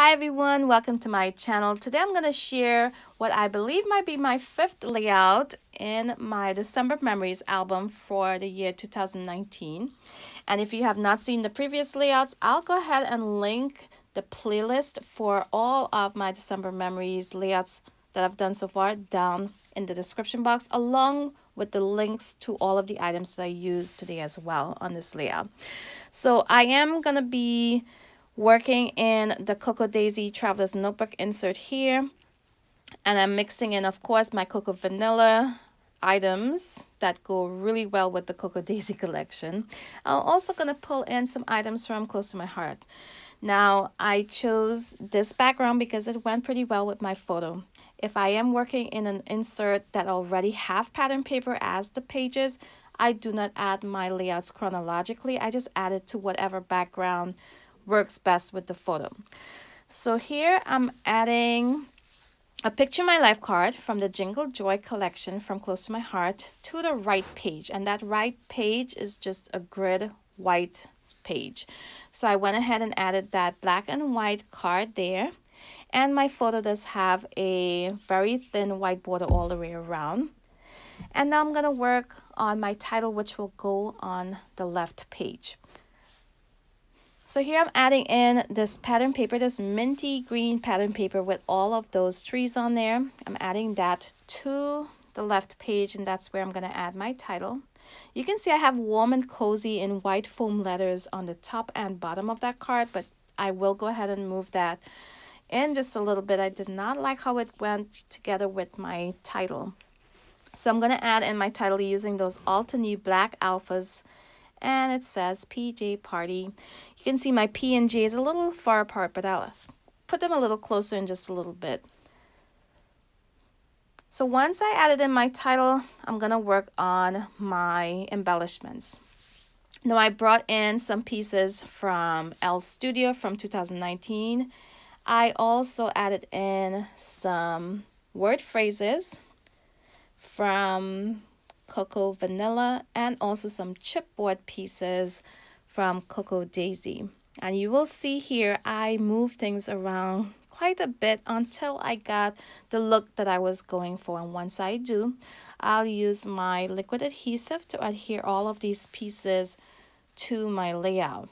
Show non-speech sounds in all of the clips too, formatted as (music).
Hi everyone, welcome to my channel. Today I'm going to share what I believe might be my fifth layout in my December Memories album for the year 2019. And if you have not seen the previous layouts, I'll go ahead and link the playlist for all of my December Memories layouts that I've done so far down in the description box along with the links to all of the items that I used today as well on this layout. So I am going to be working in the Cocoa Daisy Traveler's Notebook insert here. And I'm mixing in, of course, my Cocoa Vanilla items that go really well with the Cocoa Daisy (laughs) collection. I'm also going to pull in some items from Close to My Heart. Now, I chose this background because it went pretty well with my photo. If I am working in an insert that already have pattern paper as the pages, I do not add my layouts chronologically. I just add it to whatever background works best with the photo. So here I'm adding a picture my life card from the Jingle Joy collection from Close to My Heart to the right page. And that right page is just a grid white page. So I went ahead and added that black and white card there. And my photo does have a very thin white border all the way around. And now I'm going to work on my title, which will go on the left page. So here I'm adding in this pattern paper, this minty green pattern paper with all of those trees on there. I'm adding that to the left page and that's where I'm going to add my title. You can see I have warm and cozy in white foam letters on the top and bottom of that card, but I will go ahead and move that in just a little bit. I did not like how it went together with my title. So I'm going to add in my title using those Altenew Black Alphas and it says PJ Party. You can see my P and J is a little far apart, but I'll put them a little closer in just a little bit. So once I added in my title, I'm going to work on my embellishments. Now I brought in some pieces from Elle's Studio from 2019. I also added in some word phrases from Cocoa Vanilla and also some chipboard pieces from Cocoa Daisy. And you will see here I move things around quite a bit until I got the look that I was going for. And once I do, I'll use my liquid adhesive to adhere all of these pieces to my layout.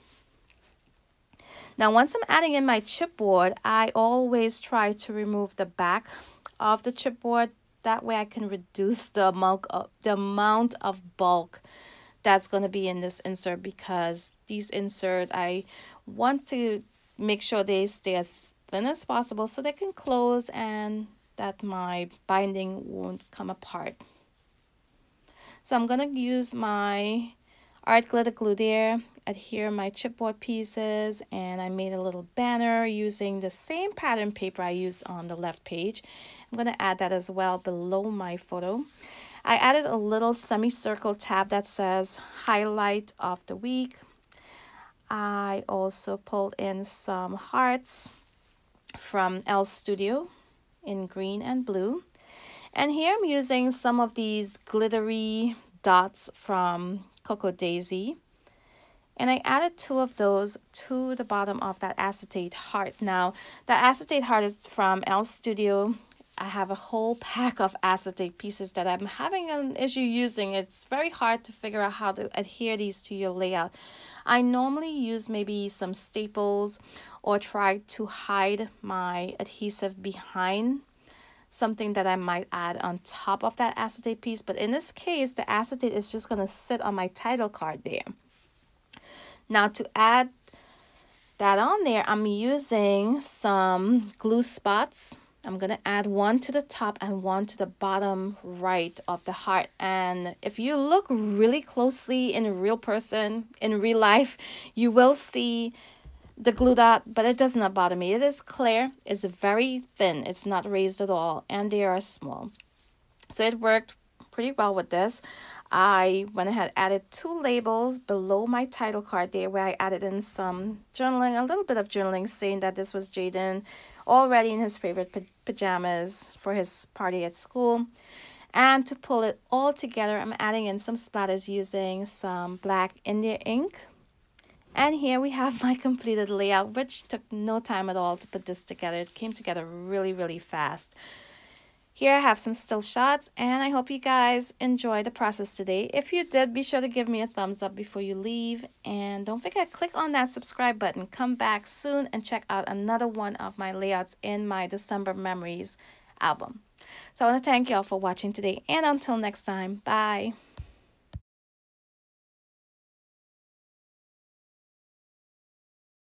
Now, once I'm adding in my chipboard, I always try to remove the back of the chipboard that way I can reduce the amount of, the amount of bulk that's going to be in this insert because these insert I want to make sure they stay as thin as possible so they can close and that my binding won't come apart. So I'm going to use my art glitter glue there, adhere my chipboard pieces, and I made a little banner using the same pattern paper I used on the left page. I'm going to add that as well below my photo. I added a little semicircle tab that says highlight of the week. I also pulled in some hearts from Elle's Studio in green and blue. And here I'm using some of these glittery dots from Cocoa Daisy. And I added two of those to the bottom of that acetate heart. Now, the acetate heart is from Elle's Studio I have a whole pack of acetate pieces that I'm having an issue using. It's very hard to figure out how to adhere these to your layout. I normally use maybe some staples or try to hide my adhesive behind something that I might add on top of that acetate piece. But in this case, the acetate is just going to sit on my title card there. Now to add that on there, I'm using some glue spots I'm going to add one to the top and one to the bottom right of the heart. And if you look really closely in a real person, in real life, you will see the glue dot, but it does not bother me. It is clear, it's very thin, it's not raised at all, and they are small. So it worked pretty well with this. I went ahead added two labels below my title card there where I added in some journaling, a little bit of journaling saying that this was Jaden already in his favorite pajamas for his party at school. And to pull it all together, I'm adding in some splatters using some black India ink And here we have (laughs) my completed layout, which took no time at all to put this together. It came together really, really fast. Here I have some still shots and I hope you guys enjoy the process today. If you did, be sure to give me a thumbs up before you leave. And don't forget, click on that subscribe button. Come back soon and check out another one of my layouts in my December Memories album. So I want to thank you all for watching today and until next time, bye.